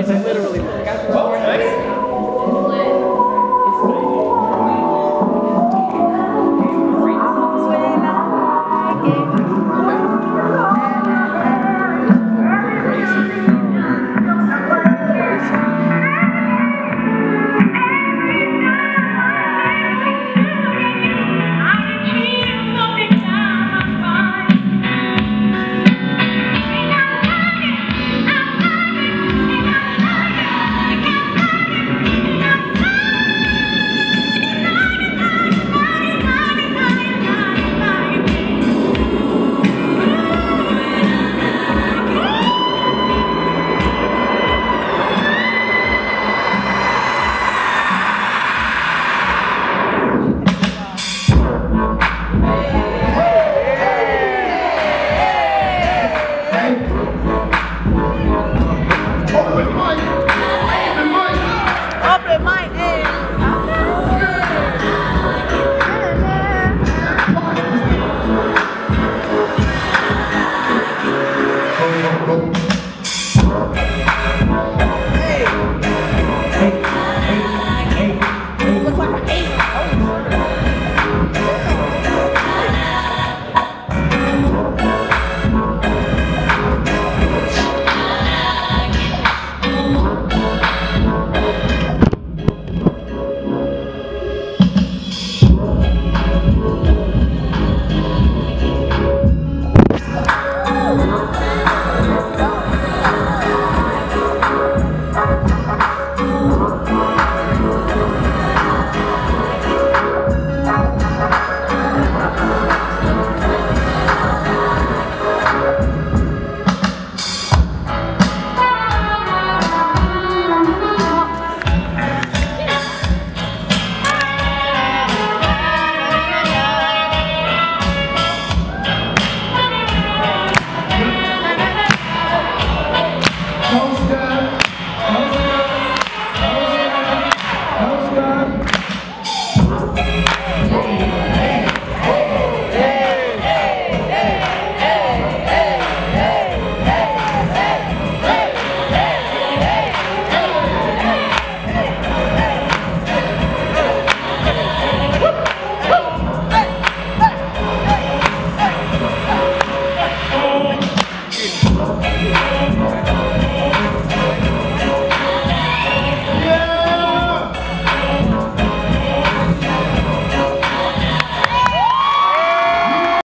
谢谢。